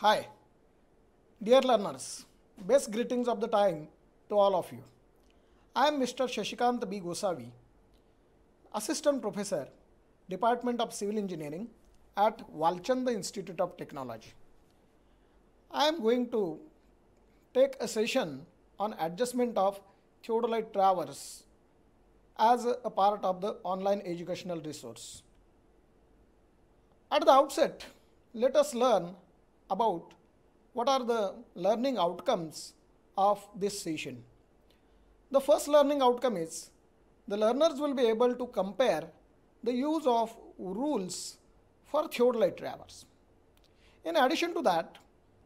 Hi, dear learners, best greetings of the time to all of you. I am Mr. Shashikant B. Gosavi, Assistant Professor, Department of Civil Engineering at Walchand Institute of Technology. I am going to take a session on adjustment of theodolite traverse as a part of the online educational resource. At the outset, let us learn about what are the learning outcomes of this session. The first learning outcome is the learners will be able to compare the use of rules for theodolite traverse. In addition to that,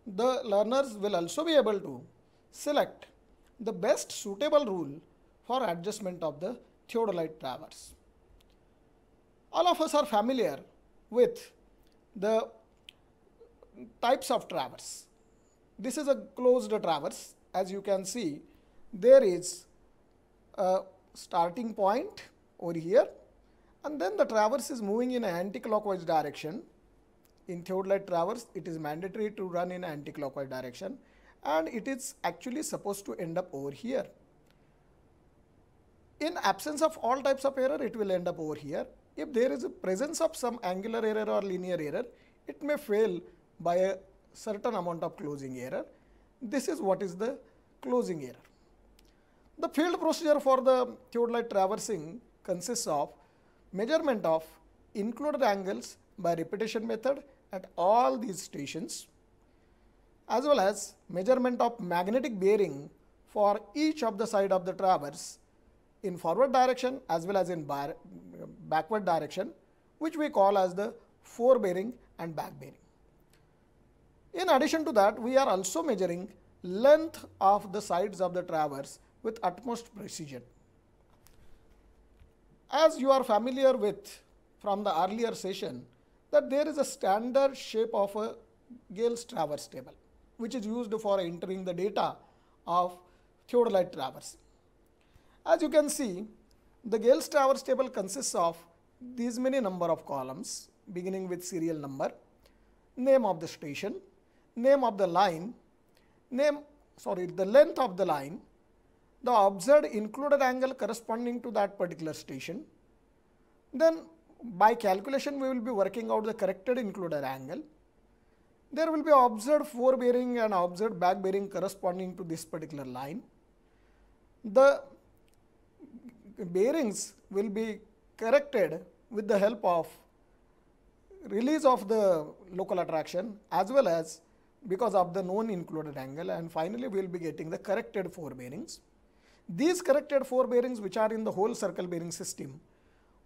the learners will also be able to select the best suitable rule for adjustment of the theodolite traverse. All of us are familiar with the types of traverse. This is a closed traverse. As you can see, there is a starting point over here and then the traverse is moving in an anti-clockwise direction. In theodolite traverse, it is mandatory to run in anti-clockwise direction and it is actually supposed to end up over here. In absence of all types of error, it will end up over here. If there is a presence of some angular error or linear error, it may fail by a certain amount of closing error. This is what is the closing error. The field procedure for the theodolite traversing consists of measurement of included angles by repetition method at all these stations as well as measurement of magnetic bearing for each of the side of the traverse in forward direction as well as in backward direction which we call as the fore bearing and back bearing. In addition to that, we are also measuring length of the sides of the traverse with utmost precision. As you are familiar with from the earlier session that there is a standard shape of a Gale's traverse table which is used for entering the data of theodolite traverse. As you can see, the Gale's traverse table consists of these many number of columns beginning with serial number, name of the station, name of the line, name sorry the length of the line, the observed included angle corresponding to that particular station. Then by calculation we will be working out the corrected included angle. There will be observed fore bearing and observed back bearing corresponding to this particular line. The bearings will be corrected with the help of release of the local attraction as well as because of the known included angle and finally we will be getting the corrected fore bearings. These corrected fore bearings which are in the whole circle bearing system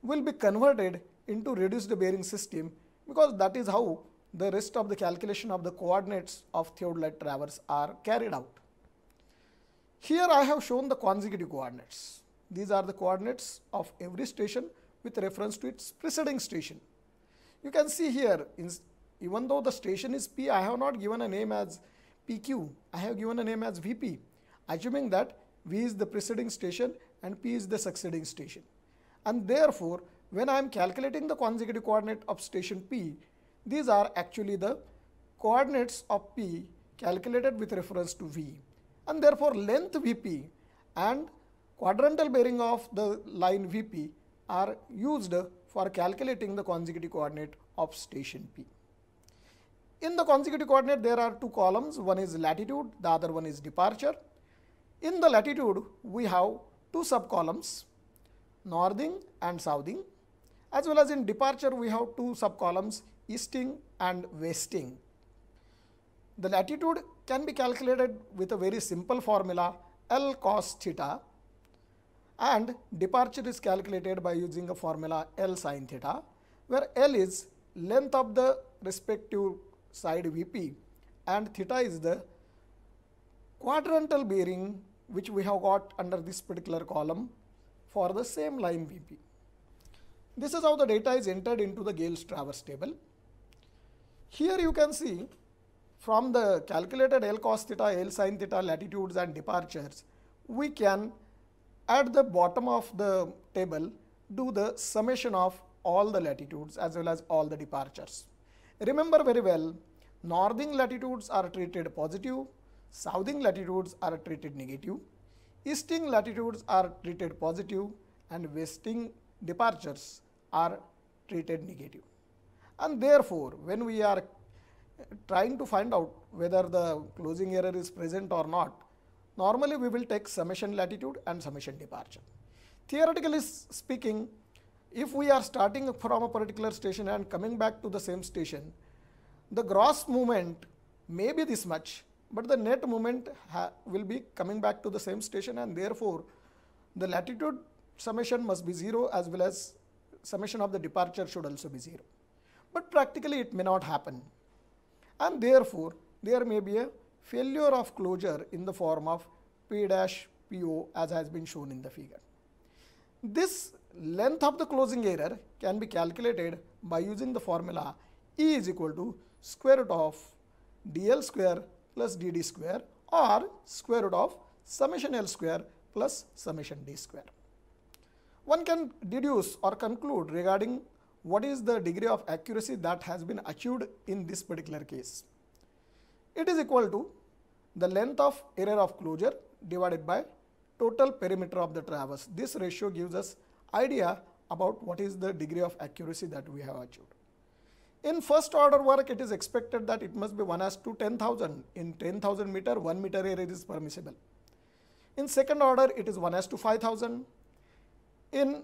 will be converted into reduced bearing system because that is how the rest of the calculation of the coordinates of theodolite traverse are carried out. Here I have shown the consecutive coordinates. These are the coordinates of every station with reference to its preceding station. You can see here even though the station is P, I have not given a name as PQ, I have given a name as VP, assuming that V is the preceding station and P is the succeeding station. And therefore, when I am calculating the consecutive coordinate of station P, these are actually the coordinates of P calculated with reference to V. And therefore, length VP and quadrantal bearing of the line VP are used for calculating the consecutive coordinate of station P. In the consecutive coordinate, there are two columns. One is latitude, the other one is departure. In the latitude, we have two subcolumns, northing and southing. As well as in departure, we have two subcolumns, easting and westing. The latitude can be calculated with a very simple formula L cos theta and departure is calculated by using a formula L sin theta where L is length of the respective side VP and theta is the quadrantal bearing which we have got under this particular column for the same line VP. This is how the data is entered into the Gale's traverse table. Here you can see from the calculated L cos theta, L sin theta, latitudes and departures, we can at the bottom of the table do the summation of all the latitudes as well as all the departures. Remember very well northing latitudes are treated positive, southing latitudes are treated negative, easting latitudes are treated positive and westing departures are treated negative. And therefore, when we are trying to find out whether the closing error is present or not, normally we will take summation latitude and summation departure. Theoretically speaking, if we are starting from a particular station and coming back to the same station, the gross movement may be this much, but the net movement will be coming back to the same station and therefore, the latitude summation must be 0 as well as summation of the departure should also be 0. But practically it may not happen and therefore, there may be a failure of closure in the form of P dash PO as has been shown in the figure. This length of the closing error can be calculated by using the formula E is equal to square root of dl square plus dd square or square root of summation L square plus summation d square. One can deduce or conclude regarding what is the degree of accuracy that has been achieved in this particular case. It is equal to the length of error of closure divided by total perimeter of the traverse. This ratio gives us idea about what is the degree of accuracy that we have achieved. In first order work, it is expected that it must be 1 as to 10,000. In 10,000 meter, 1 meter error is permissible. In second order, it is 1 as to 5,000. In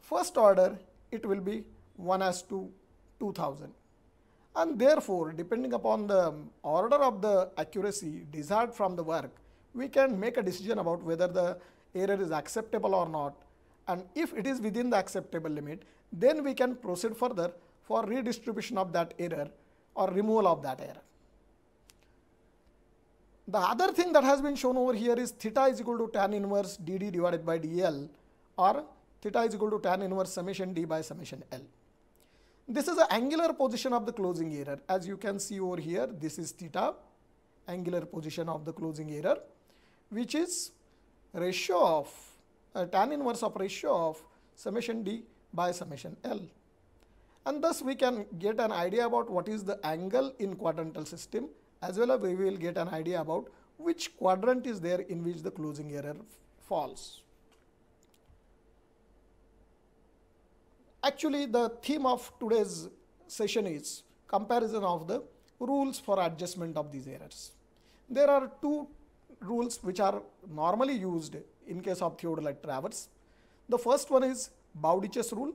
first order, it will be 1 as to 2000 and therefore depending upon the order of the accuracy desired from the work we can make a decision about whether the error is acceptable or not and if it is within the acceptable limit then we can proceed further for redistribution of that error or removal of that error. The other thing that has been shown over here is theta is equal to tan inverse dd divided by dl or theta is equal to tan inverse summation d by summation L. This is the angular position of the closing error. As you can see over here, this is theta, angular position of the closing error, which is ratio of uh, tan inverse of ratio of summation d by summation L. And thus we can get an idea about what is the angle in quadrantal system as well as we will get an idea about which quadrant is there in which the closing error falls. Actually, the theme of today's session is comparison of the rules for adjustment of these errors. There are two rules which are normally used in case of theodolite traverse. The first one is Bowditch's rule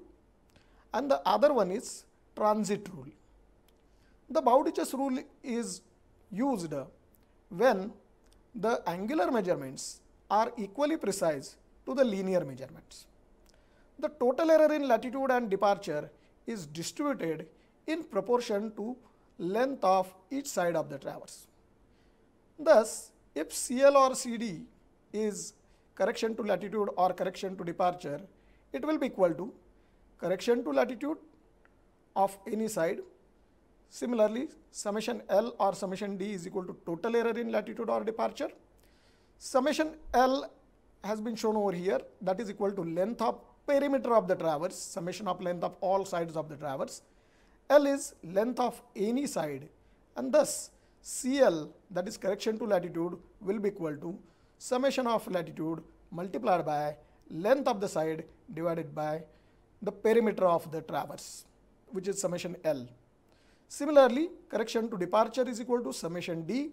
and the other one is transit rule. The Bowditch's rule is used when the angular measurements are equally precise to the linear measurements the total error in latitude and departure is distributed in proportion to length of each side of the traverse. Thus, if CL or CD is correction to latitude or correction to departure, it will be equal to correction to latitude of any side. Similarly, summation L or summation D is equal to total error in latitude or departure. Summation L has been shown over here that is equal to length of perimeter of the traverse, summation of length of all sides of the traverse. L is length of any side and thus CL that is correction to latitude will be equal to summation of latitude multiplied by length of the side divided by the perimeter of the traverse which is summation L. Similarly, correction to departure is equal to summation D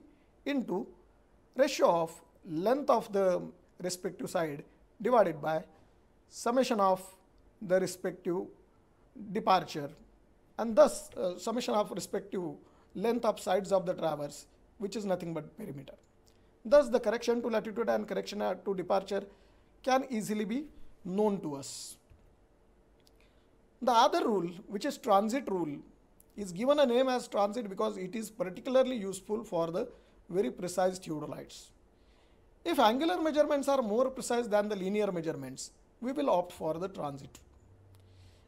into ratio of length of the respective side divided by summation of the respective departure and thus uh, summation of respective length of sides of the traverse which is nothing but perimeter. Thus the correction to latitude and correction uh, to departure can easily be known to us. The other rule which is transit rule is given a name as transit because it is particularly useful for the very precise theodolites. If angular measurements are more precise than the linear measurements, we will opt for the transit.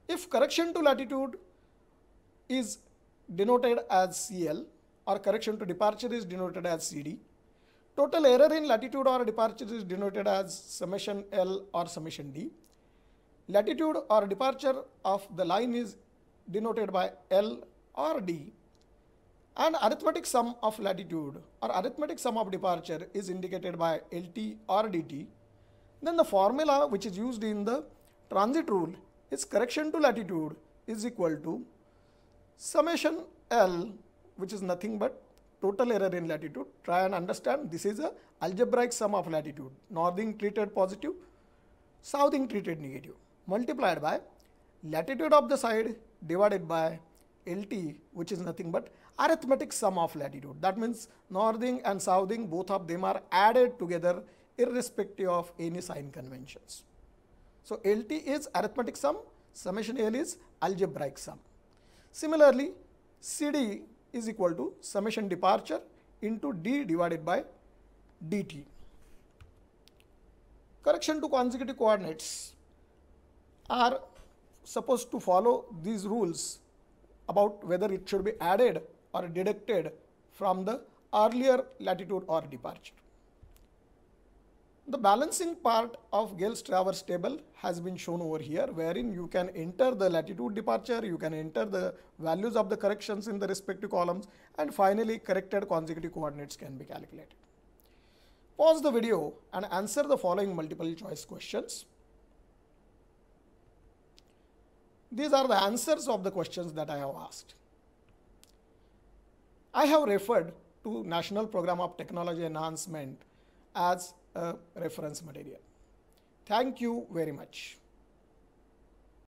If correction to latitude is denoted as CL or correction to departure is denoted as CD, total error in latitude or departure is denoted as summation L or summation D. Latitude or departure of the line is denoted by L or D. And arithmetic sum of latitude or arithmetic sum of departure is indicated by LT or DT, then the formula which is used in the transit rule is correction to latitude is equal to summation L which is nothing but total error in latitude. Try and understand this is a algebraic sum of latitude. Northing treated positive, southing treated negative multiplied by latitude of the side divided by LT which is nothing but arithmetic sum of latitude. That means northing and southing both of them are added together irrespective of any sign conventions. So LT is arithmetic sum, summation L is algebraic sum. Similarly, CD is equal to summation departure into D divided by dt. Correction to consecutive coordinates are supposed to follow these rules about whether it should be added or deducted from the earlier latitude or departure. The balancing part of Gales traverse table has been shown over here wherein you can enter the latitude departure, you can enter the values of the corrections in the respective columns and finally corrected consecutive coordinates can be calculated. Pause the video and answer the following multiple choice questions. These are the answers of the questions that I have asked. I have referred to National Program of Technology Enhancement as reference material. Thank you very much.